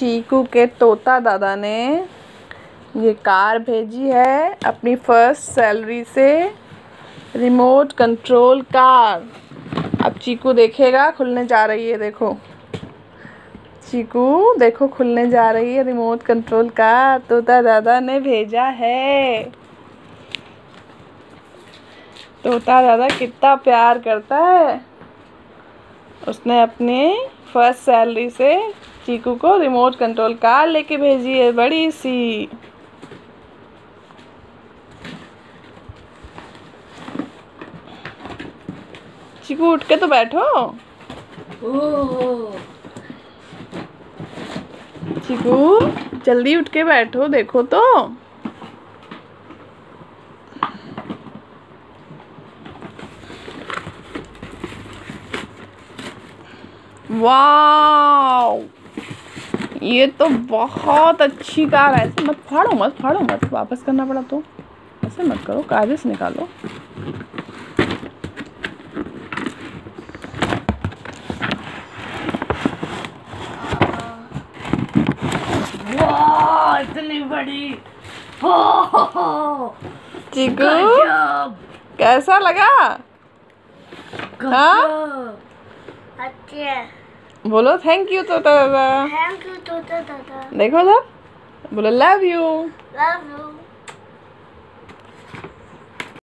चीकू के तोता दादा ने ये कार भेजी है अपनी फ़र्स्ट सैलरी से रिमोट कंट्रोल कार अब चीकू देखेगा, खुलने जा रही है, देखो। चीकू, देखो, खुलने जा रही है रिमोट कंट्रोल कार तोता दादा ने भेजा है। तोता दादा कितना प्यार करता है। उसने अपने फ़र्स्ट सैलरी से चीकू को रिमोट कंट्रोल कार लेके भेजी है, बड़ी सी। चीकू, उठ के तो बैठो। चीकू, जल्दी उठ के बैठो, देखो तो। वाओ। ये तो बहुत अच्छी कार है। ऐसे मत फाड़ो मत फाड़ो मत वापस करना पड़ा तो। ऐसे मत करो कागज़ से निकालो। इतनी बड़ी। चीकू कैसा लगा? हाँ? अच्छे बोलो थैंक यू तोता दादा। थैंक यू तोता दादा। देखो सर बोलो लव यू लव यू